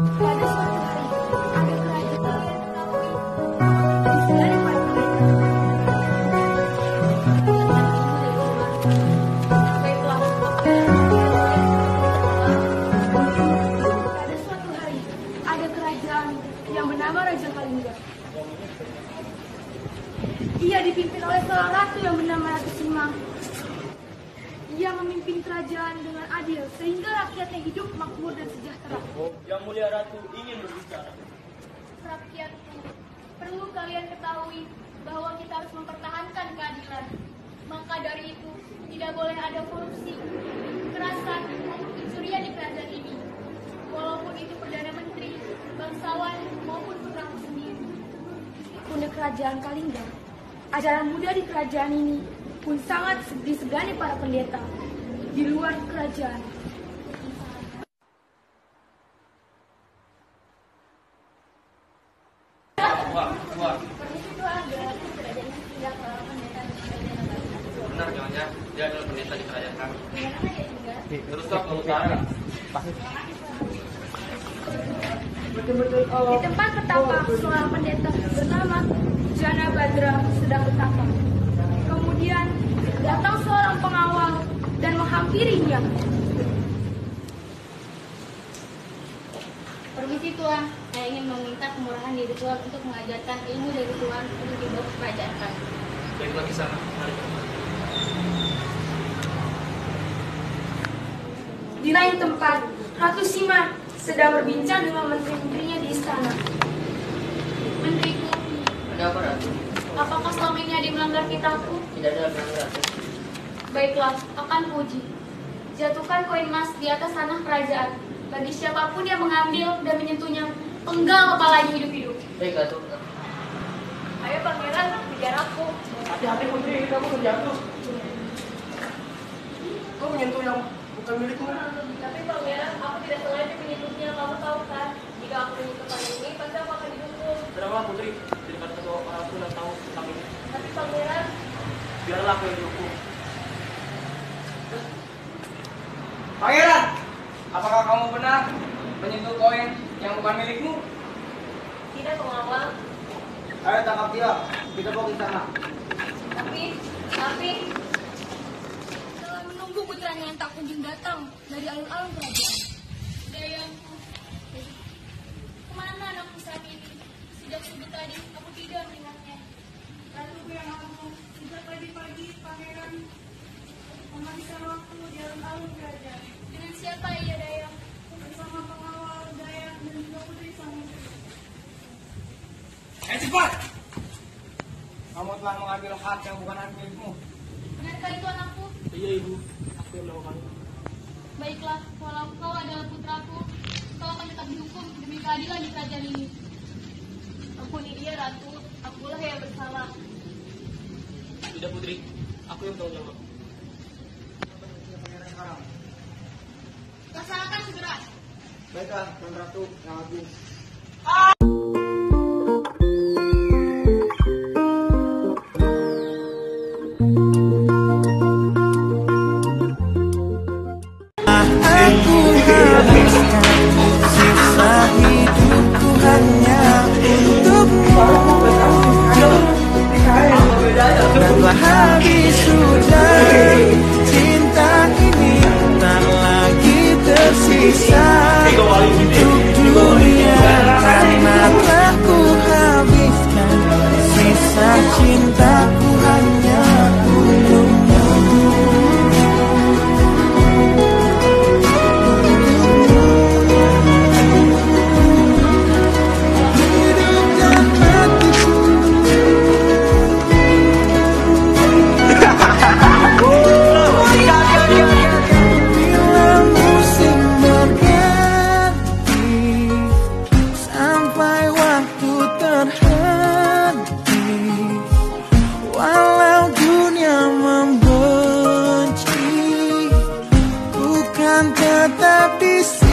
Pada suatu hari, ada kerajaan yang bernama Raja Kalingga. Ia dipimpin oleh seorang ratu yang bernama Ratu Simang. Ia memimpin kerajaan dengan adil sehingga rakyatnya hidup makmur dan sejahtera. Yang mulia Ratu ingin berbicara. Rakyatku, perlu kalian ketahui bahwa kita harus mempertahankan keadilan. Maka dari itu, tidak boleh ada korupsi, kekerasan, maupun pencurian di kerajaan ini. Walaupun itu Perdana Menteri, bangsawan, maupun putraku sendiri. Bunda Kerajaan Kalingga, ajaran muda di kerajaan ini pun sangat disegani para pendeta di luar kerajaan. Wah, wah. Tindak pendeta di kerajaan Benar nyonya, dia adalah pendeta di kerajaan kami. Dengan apa dia tinggal? Terus ke utara. Di tempat petapa, seorang pendeta bernama Jana Badra sedang bertapa. Kemudian datang seorang pengawal dan menghampirinya. Permisi Tuhan, saya ingin meminta kemurahan diri Tuhan untuk mengajarkan ilmu dari Tuhan untuk dibawa ke kerajaan kami. Baiklah di sana. Mari. Di lain tempat, Ratu Sima sedang berbincang dengan menteri-menterinya di istana. Menteriku, Ada apa Ratu? apakah selama ini ada yang melanggar kitabku? Tidak ada yang Ratu. Baiklah, akan puji. Jatuhkan koin emas di atas tanah kerajaan. Bagi siapa pun yang mengambil dan menyentuhnya, penggal kepalanya hidup-hidup. Baik Ratu. Ayo pangeran, kejar aku. Hati-hati putri, kamu terjatuh. Kau menyentuh yang bukan milikmu. Tapi pangeran, aku tidak sengaja menyentuhnya. Kamu tahu kan, jika aku menyentuh ini, pasti aku akan dihukum. Kenapa putri? Tidak ada satu orang pun yang tahu tentang ini. Biarlah aku yang dihukum. Pangeran, apakah kamu benar menyentuh koin yang bukan milikmu? tidak pengawal. Ayo tangkap dia, kita bawa ke sana. Tapi, tapi, Telah menunggu putranya yang tak kunjung datang dari alun-alun kerajaan. Dayangku, ke mana anakku saat ini? Sejak subuh tadi, aku tidak melihatnya. Ratu yang agung, sejak pagi-pagi pangeran menghabiskan waktu di alun-alun kerajaan Dengan siapa ia Dayang? bersama pengawal Dayak dan juga putri sang menteri. Eh cepat! Kamu telah mengambil hak yang bukan hak milikmu. Benarkah itu anakku? Iya ibu, aku yang melakukan itu. Baiklah, walau kau adalah putraku, kau akan tetap dihukum demi keadilan di kerajaan ini. Ampuni dia, Ratu. Akulah yang bersalah. Tidak putri, aku yang tahu jawab. Laksanakan segera. Baiklah, Tuan Ratu yang agung. akan tetap di sini